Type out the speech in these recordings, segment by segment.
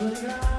Yeah.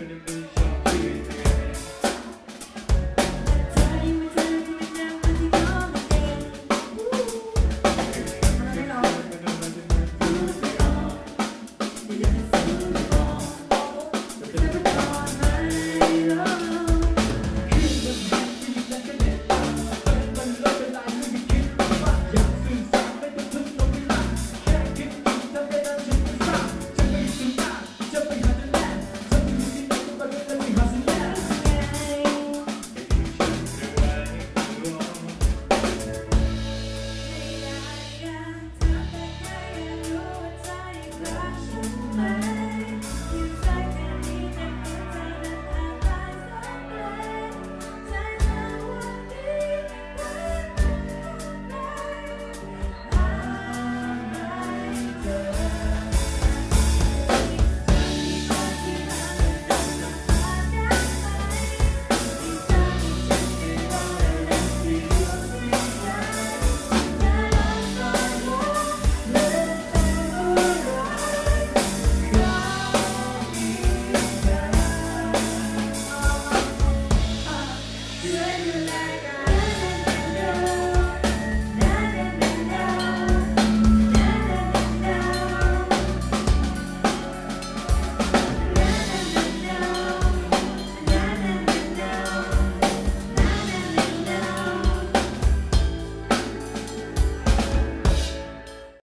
infinitely.